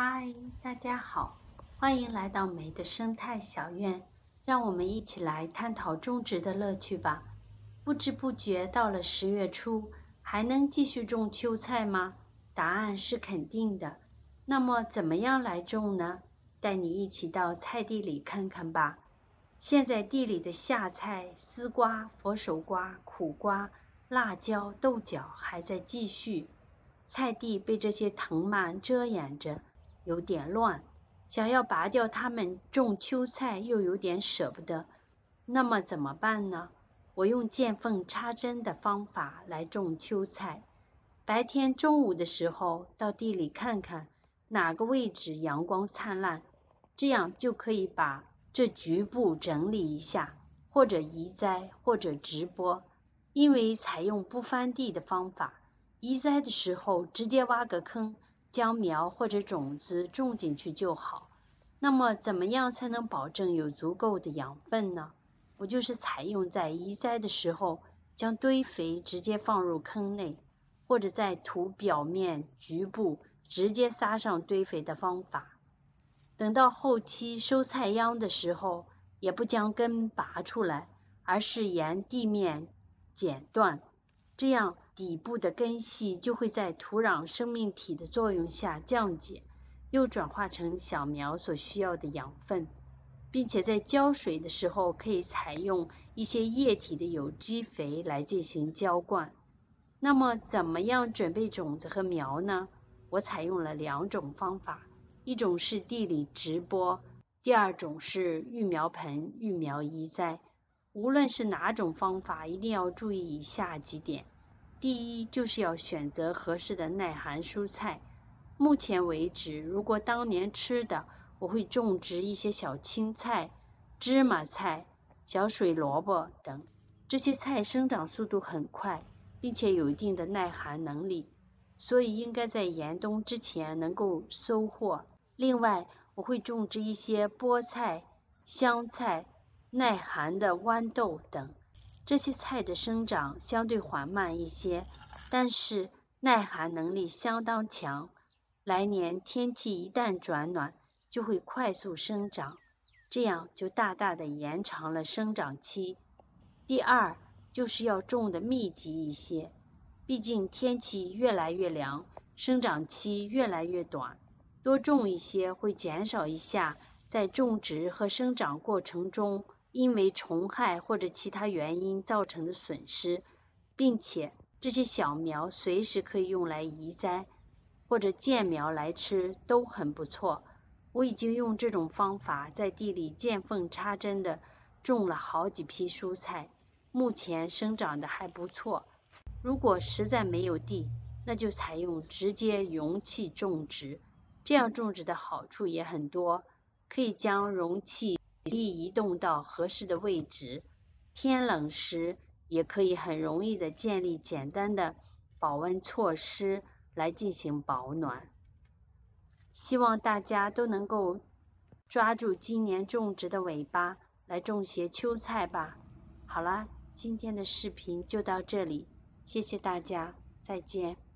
嗨，大家好，欢迎来到梅的生态小院，让我们一起来探讨种植的乐趣吧。不知不觉到了十月初，还能继续种秋菜吗？答案是肯定的。那么怎么样来种呢？带你一起到菜地里看看吧。现在地里的夏菜、丝瓜、佛手瓜、苦瓜、辣椒、豆角还在继续，菜地被这些藤蔓遮掩着。有点乱，想要拔掉它们种秋菜又有点舍不得，那么怎么办呢？我用见缝插针的方法来种秋菜。白天中午的时候到地里看看哪个位置阳光灿烂，这样就可以把这局部整理一下，或者移栽，或者直播。因为采用不翻地的方法，移栽的时候直接挖个坑。将苗或者种子种进去就好。那么，怎么样才能保证有足够的养分呢？我就是采用在移栽的时候，将堆肥直接放入坑内，或者在土表面局部直接撒上堆肥的方法。等到后期收菜秧的时候，也不将根拔出来，而是沿地面剪断，这样。底部的根系就会在土壤生命体的作用下降解，又转化成小苗所需要的养分，并且在浇水的时候可以采用一些液体的有机肥来进行浇灌。那么，怎么样准备种子和苗呢？我采用了两种方法，一种是地里直播，第二种是育苗盆育苗移栽。无论是哪种方法，一定要注意以下几点。第一，就是要选择合适的耐寒蔬菜。目前为止，如果当年吃的，我会种植一些小青菜、芝麻菜、小水萝卜等。这些菜生长速度很快，并且有一定的耐寒能力，所以应该在严冬之前能够收获。另外，我会种植一些菠菜、香菜、耐寒的豌豆等。这些菜的生长相对缓慢一些，但是耐寒能力相当强。来年天气一旦转暖，就会快速生长，这样就大大的延长了生长期。第二，就是要种的密集一些，毕竟天气越来越凉，生长期越来越短，多种一些会减少一下在种植和生长过程中。因为虫害或者其他原因造成的损失，并且这些小苗随时可以用来移栽或者见苗来吃，都很不错。我已经用这种方法在地里见缝插针的种了好几批蔬菜，目前生长的还不错。如果实在没有地，那就采用直接容器种植，这样种植的好处也很多，可以将容器。力移动到合适的位置，天冷时也可以很容易的建立简单的保温措施来进行保暖。希望大家都能够抓住今年种植的尾巴来种些秋菜吧。好啦，今天的视频就到这里，谢谢大家，再见。